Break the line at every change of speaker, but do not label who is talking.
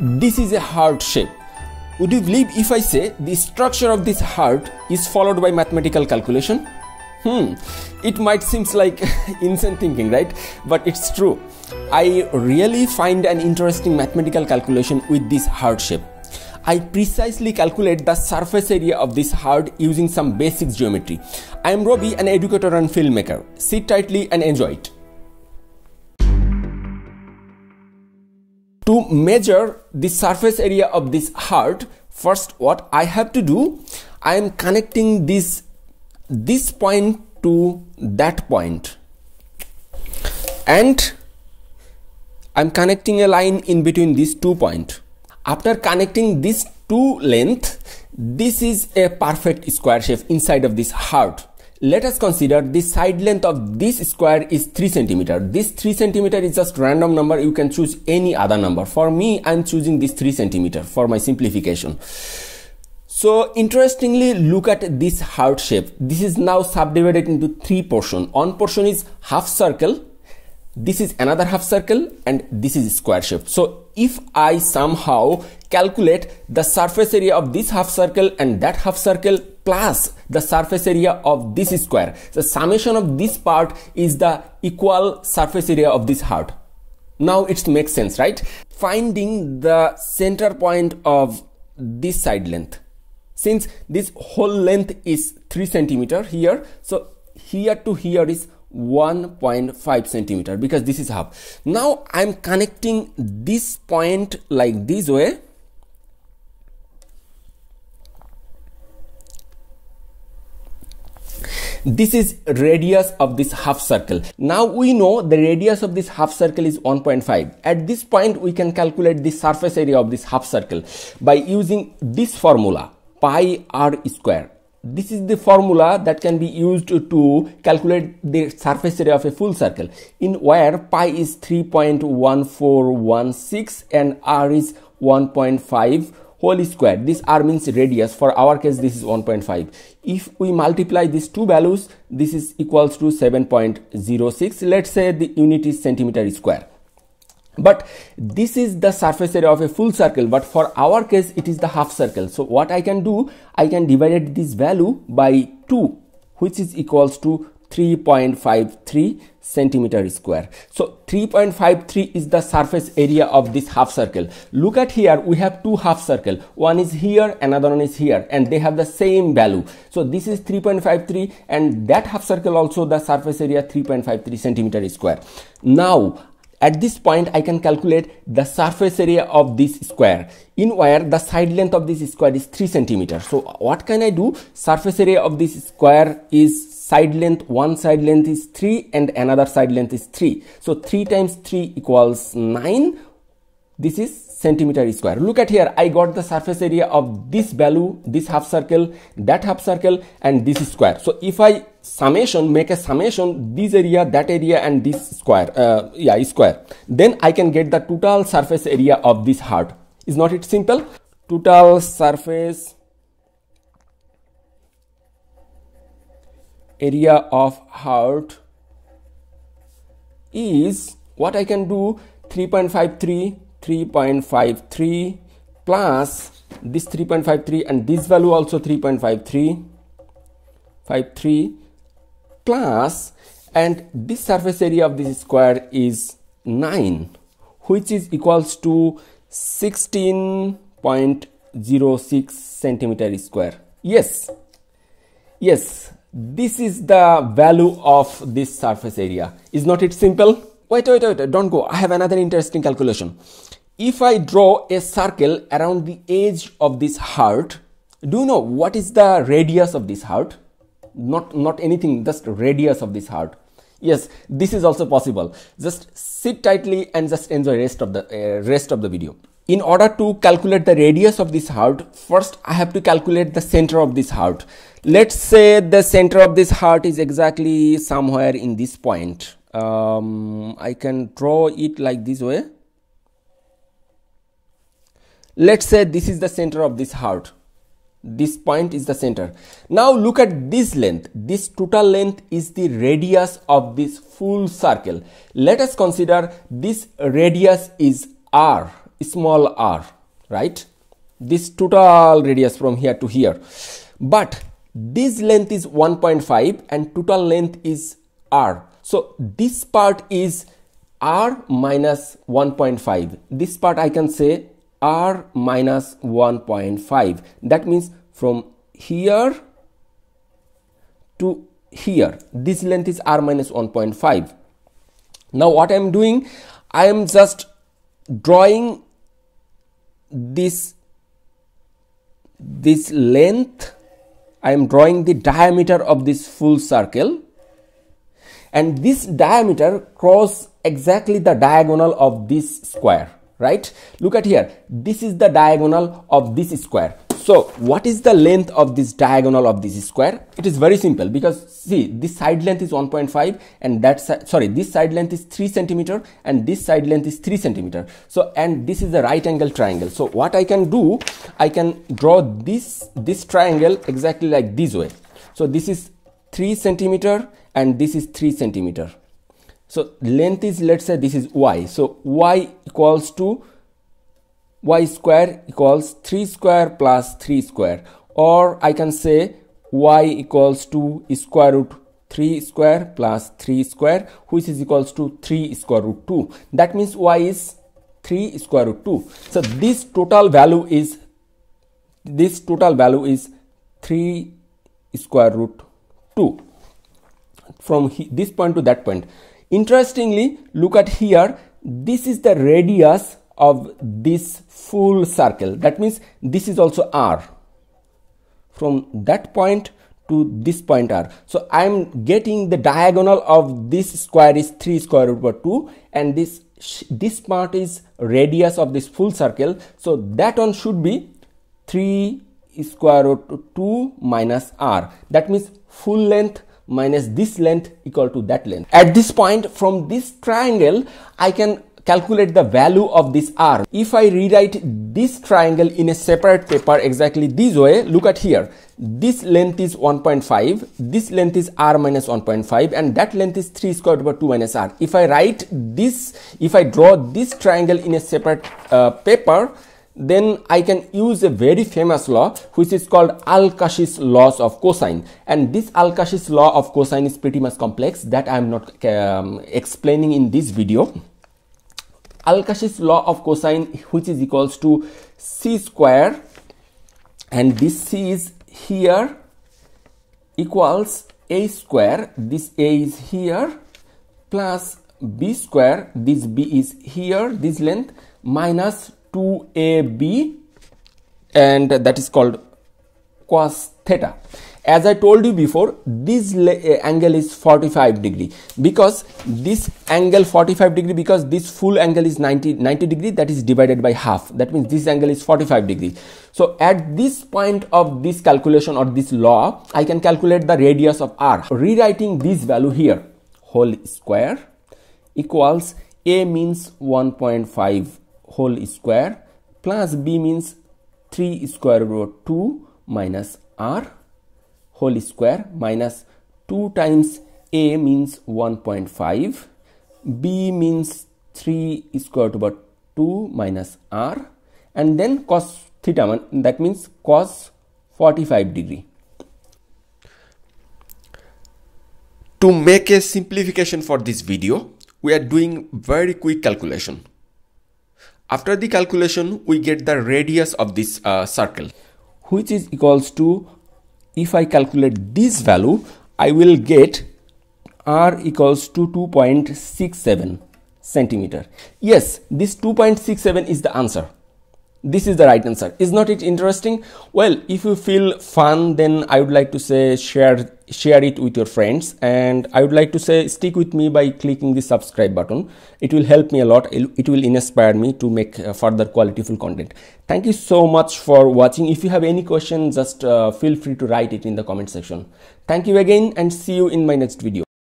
This is a heart shape. Would you believe if I say the structure of this heart is followed by mathematical calculation? Hmm, it might seems like insane thinking, right? But it's true. I really find an interesting mathematical calculation with this heart shape. I precisely calculate the surface area of this heart using some basic geometry. I am Robbie, an educator and filmmaker. Sit tightly and enjoy it. To measure the surface area of this heart, first what I have to do, I am connecting this, this point to that point and I'm connecting a line in between these two points. After connecting these two length, this is a perfect square shape inside of this heart let us consider the side length of this square is 3 centimeter. This 3 centimeter is just random number. You can choose any other number. For me i'm choosing this 3 centimeter for my simplification. So interestingly look at this heart shape. This is now subdivided into three portion. One portion is half circle. This is another half circle and this is square shape. So if i somehow calculate the surface area of this half circle and that half circle plus the surface area of this square. The summation of this part is the equal surface area of this heart. Now it makes sense, right? Finding the center point of this side length. Since this whole length is 3 centimeter here, so here to here is 1.5 centimeter because this is half. Now I'm connecting this point like this way this is radius of this half circle. Now we know the radius of this half circle is 1.5 at this point we can calculate the surface area of this half circle by using this formula pi r square. This is the formula that can be used to calculate the surface area of a full circle in where pi is 3.1416 and r is 1.5 whole square. This r means radius. For our case this is 1.5 if we multiply these two values this is equals to 7.06 let's say the unit is centimeter square. But this is the surface area of a full circle but for our case it is the half circle. So what i can do i can divide this value by 2 which is equals to 3.53 centimeter square. So 3.53 is the surface area of this half circle. Look at here, we have two half circle. One is here, another one is here, and they have the same value. So this is 3.53 and that half circle also the surface area 3.53 centimeter square. Now at this point, I can calculate the surface area of this square in where the side length of this square is 3 centimeter. So what can I do? Surface area of this square is side length one side length is 3 and another side length is 3 so 3 times 3 equals 9 this is centimeter square. Look at here. I got the surface area of this value this half circle that half circle and this square. So if i summation make a summation this area that area and this square uh, yeah square then i can get the total surface area of this heart. Is not it simple? Total surface area of heart is what I can do? 3.53 3.53 plus this 3.53 and this value also 3.53 53 plus and this surface area of this square is 9 which is equals to 16.06 centimeter square. Yes. Yes. This is the value of this surface area. Is not it simple? Wait wait wait. Don't go. I have another interesting calculation if i draw a circle around the edge of this heart do you know what is the radius of this heart? Not not anything just radius of this heart. Yes this is also possible. Just sit tightly and just enjoy rest of the uh, rest of the video. In order to calculate the radius of this heart first i have to calculate the center of this heart. Let's say the center of this heart is exactly somewhere in this point. Um, I can draw it like this way let's say this is the center of this heart. This point is the center. Now look at this length. This total length is the radius of this full circle. Let us consider this radius is r small r right? This total radius from here to here. But this length is 1.5 and total length is r. So this part is r minus 1.5 this part i can say r minus 1.5 that means from here to here this length is r minus 1.5 now what i am doing i am just drawing this this length. I am drawing the diameter of this full circle. And this diameter cross exactly the diagonal of this square right look at here this is the diagonal of this square so what is the length of this diagonal of this square? It is very simple because see this side length is 1.5 and that sorry this side length is 3 centimeter and this side length is 3 centimeter. So and this is the right angle triangle. So what I can do I can draw this this triangle exactly like this way. So this is 3 centimeter and this is 3 centimeter. So length is let's say this is y. So y equals to y square equals 3 square plus 3 square. Or I can say y equals to square root 3 square plus 3 square which is equals to 3 square root 2 that means y is 3 square root 2 so this total value is this total value is 3 square root 2 from this point to that point interestingly look at here. This is the radius of this full circle. That means this is also r. From that point to this point r. So i am getting the diagonal of this square is 3 square root over 2 and this this part is radius of this full circle. So that one should be 3 square root 2 minus r. That means full length minus this length equal to that length at this point from this triangle i can calculate the value of this r. If I rewrite this triangle in a separate paper exactly this way, look at here. This length is 1.5, this length is r minus 1.5 and that length is 3 squared over 2 minus r. If I write this, if I draw this triangle in a separate uh, paper, then I can use a very famous law which is called Al-Kashi's laws of cosine. And this Al-Kashi's law of cosine is pretty much complex. That I am not um, explaining in this video. Al-Kashi's law of cosine which is equals to c square and this c is here equals a square. This a is here plus b square. This b is here this length minus 2ab and that is called cos theta. As I told you before this uh, angle is 45 degree. Because this angle 45 degree because this full angle is 90 90 degree that is divided by half. That means this angle is 45 degree. So at this point of this calculation or this law I can calculate the radius of r. Rewriting this value here whole square equals a means 1.5 whole square plus b means 3 square root 2 minus r whole square minus 2 times a means 1.5 b means 3 square root over 2 minus r and then cos theta 1 that means cos 45 degree. To make a simplification for this video we are doing very quick calculation after the calculation we get the radius of this uh, circle which is equals to if I calculate this value, I will get r equals to 2.67 centimeter. Yes, this 2.67 is the answer this is the right answer. Is not it interesting? Well if you feel fun then i would like to say share share it with your friends. And i would like to say stick with me by clicking the subscribe button. It will help me a lot. It will inspire me to make uh, further qualityful content. Thank you so much for watching. If you have any question just uh, feel free to write it in the comment section. Thank you again and see you in my next video